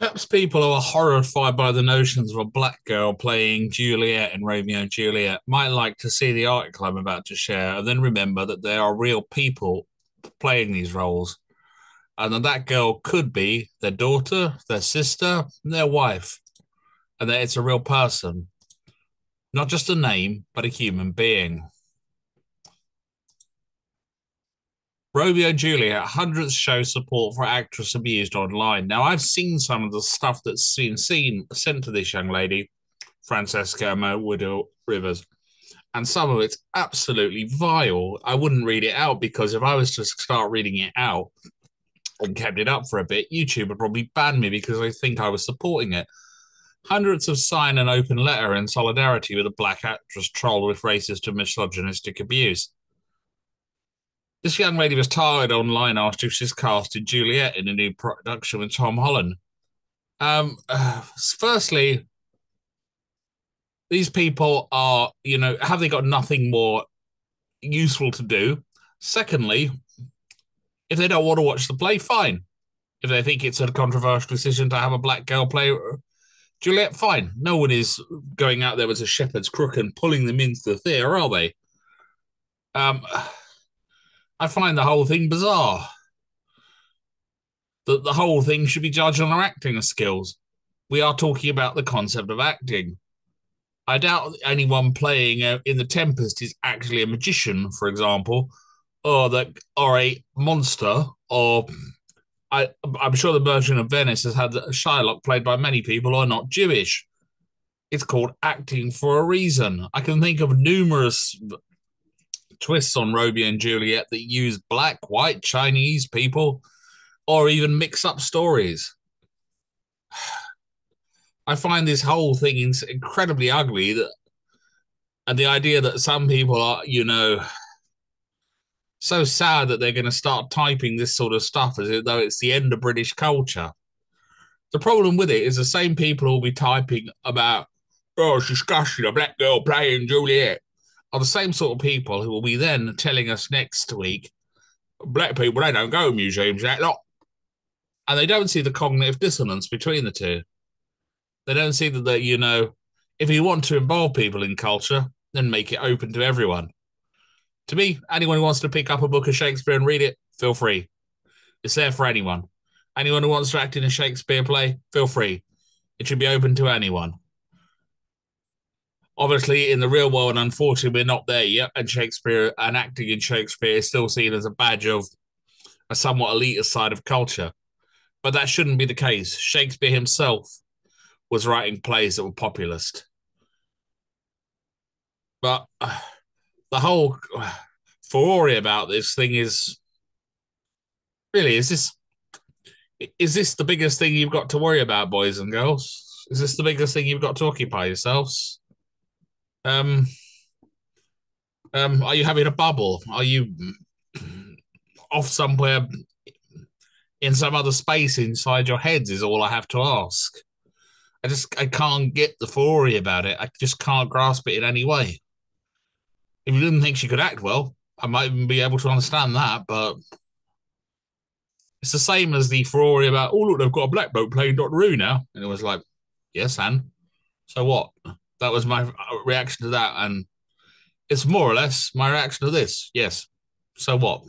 Perhaps people who are horrified by the notions of a black girl playing Juliet in Romeo and Juliet might like to see the article I'm about to share and then remember that there are real people playing these roles and that that girl could be their daughter, their sister, their wife, and that it's a real person, not just a name, but a human being. Romeo and Juliet, hundreds show support for actress abused online. Now, I've seen some of the stuff that's been seen sent to this young lady, Francesca Widow Rivers, and some of it's absolutely vile. I wouldn't read it out because if I was to start reading it out and kept it up for a bit, YouTube would probably ban me because I think I was supporting it. Hundreds have signed an open letter in solidarity with a black actress trolled with racist and misogynistic abuse. This young lady was tired online after she's casted Juliet in a new production with Tom Holland. Um, uh, firstly, these people are, you know, have they got nothing more useful to do? Secondly, if they don't want to watch the play, fine. If they think it's a controversial decision to have a black girl play Juliet, fine. No one is going out there as a shepherd's crook and pulling them into the theatre, are they? Um, I find the whole thing bizarre. That the whole thing should be judged on our acting skills. We are talking about the concept of acting. I doubt anyone playing uh, in The Tempest is actually a magician, for example, or that or a monster, or I, I'm sure the Merchant of Venice has had Shylock played by many people who are not Jewish. It's called acting for a reason. I can think of numerous twists on Romeo and Juliet that use black, white, Chinese people, or even mix up stories. I find this whole thing incredibly ugly. That, and the idea that some people are, you know, so sad that they're going to start typing this sort of stuff as though it's the end of British culture. The problem with it is the same people will be typing about, oh, it's disgusting, a black girl playing Juliet are the same sort of people who will be then telling us next week, black people, they don't go to museums that lot. And they don't see the cognitive dissonance between the two. They don't see that, that, you know, if you want to involve people in culture, then make it open to everyone. To me, anyone who wants to pick up a book of Shakespeare and read it, feel free. It's there for anyone. Anyone who wants to act in a Shakespeare play, feel free. It should be open to anyone obviously in the real world, unfortunately, we're not there yet. And Shakespeare and acting in Shakespeare is still seen as a badge of a somewhat elitist side of culture. But that shouldn't be the case. Shakespeare himself was writing plays that were populist. But uh, the whole uh, furore about this thing is really is this is this the biggest thing you've got to worry about, boys and girls? Is this the biggest thing you've got to occupy yourselves? Um, um, are you having a bubble? Are you off somewhere in some other space inside your heads? Is all I have to ask. I just I can't get the fury about it. I just can't grasp it in any way. If you didn't think she could act well, I might even be able to understand that, but it's the same as the fury about, oh look, they've got a black boat playing Doctor Who now. And it was like, yes, and so what? That was my uh, reaction to that, and it's more or less my reaction to this. Yes. So what?